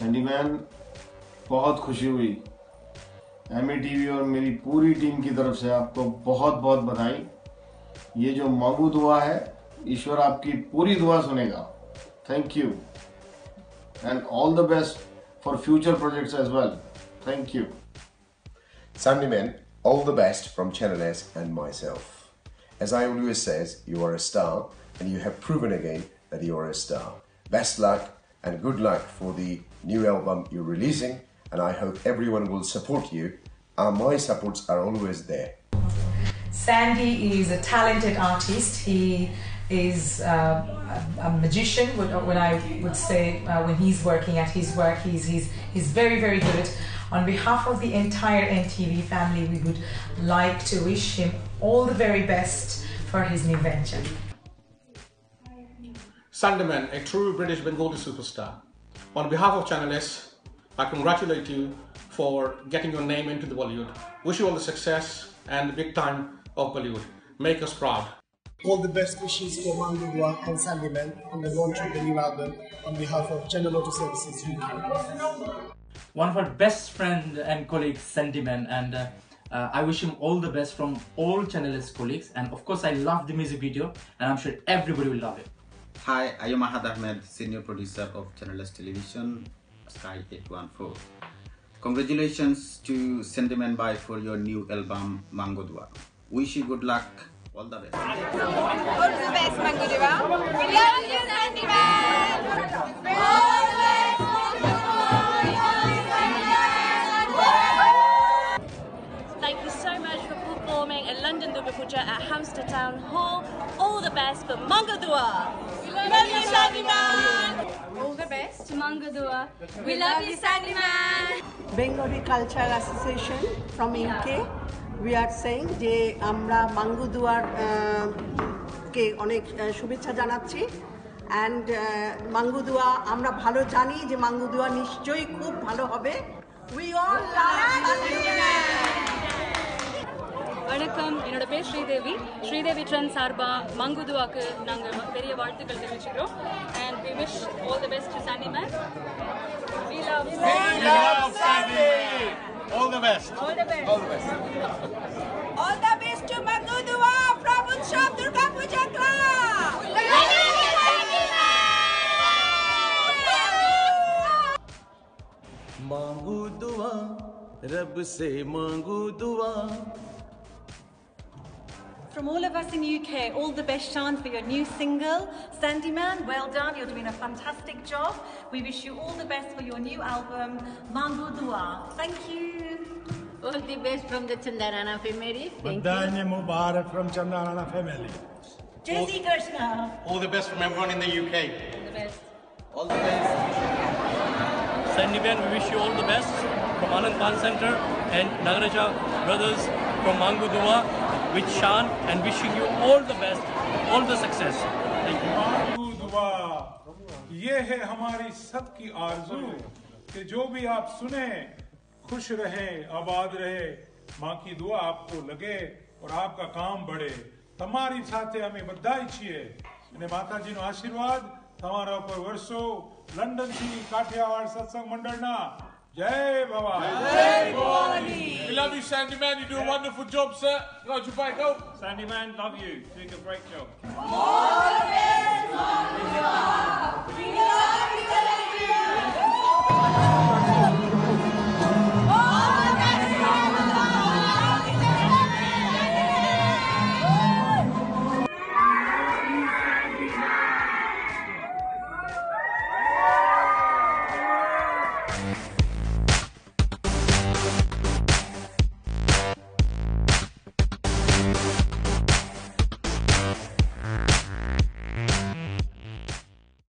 सैंडीमैन बहुत खुशी हुई। एमएटीवी और मेरी पूरी टीम की तरफ़ से आपको बहुत बहुत बधाई। ये जो मांगू दुआ है ईश्वर आपकी पूरी दुआ सुनेगा। Thank you and all the best for future projects as well thank you Sandyman all the best from channel S and myself As I always says, you are a star and you have proven again that you are and good luck for the new album you're releasing and I hope everyone will support you. Uh, my supports are always there. Sandy is a talented artist. He is uh, a, magician. When, I would say uh, when he's working at his work, he's he's he's very very good. On behalf of the entire NTV family, we would like to wish him all the very best for his new venture. Sandyman, a true British Bengali superstar. On behalf of Channel S, I congratulate you for getting your name into the Bollywood. Wish you all the success and the big time of Bollywood. Make us proud. All the best wishes for Mangu Dua and Sandyman on the launch of the new album on behalf of General Auto Services UK. one of our best friend and colleagues, Sandyman, and uh, uh, I wish him all the best from all Channel S colleagues. And of course, I love the music video, and I'm sure everybody will love it. Hi, I am Ahad Ahmed, senior producer of Channel S Television, Sky 814. Congratulations to Sandyman Bhai for your new album, Mangu Dua. Wish you good luck. All the best. All the best, Mangu Dua. We love you, Sandyman. All the best, Thank you so much for performing at London Durga Puja at Hampstead Town Hall. All the best for Mangadua. We love you, Sandyman. All the best to Mangadua. We love you, Sandyman. Bengali culture association from UK we are saying যে আমরা মাঙ্গুদুয়ার কে অনেক শুভেচ্ছা জানাচ্ছি and মাঙ্গুদুয়া আমরা ভালো জানি যে মাঙ্গুদুয়া নিশ্চয়ই খুব ভালো হবে উই অল வணக்கம் என்னோட பேர் ஸ்ரீதேவி ஸ்ரீதேவி ட்ரெண்ட் சார்பா மங்குதுவாக்கு நாங்கள் பெரிய வாழ்த்துக்கள் தெரிவிச்சுக்கிறோம் and we wish all the best to Sandy man we love All the best. All the best All the best. All the best to Manguduwa from Utsav Durga Puja Club. We love you, Sandyman. मांगू दुआ रब से मांगू दुआ From all of us in UK, all the best, Shaan, for your new single, Sandyman. Well done, you're doing a fantastic job. We wish you all the best for your new album, Mangu Dua. Thank you. All the best from the Chandarana family. Thank Badanya Mubarak from Chandarana family. Jai Shri Krishna. All the best from everyone in the UK. All the best. All the best. Sandyman, we wish you all the best from Anand Pan Center and Nagaraja brothers from Mangudua with Shan and wishing you all the best, all the success. Thank you. मांगू दुआ ये है हमारी सबकी आरजू कि जो भी आप सुने खुश रहे आबाद रहे माँ की दुआ आपको लगे और आपका काम बढ़े તમારી સાથે અમે બધાય છીએ અને માતાજીનો આશીર્વાદ તમારા ઉપર વરસો લંડન થી કાઠિયાવાડ સત્સંગ મંડળના Jai Bhavani. We love you, Sandy Man. You do yeah. a wonderful job, sir. Glad you're back. Sandy Man, love you. You're a great job. All the best, We love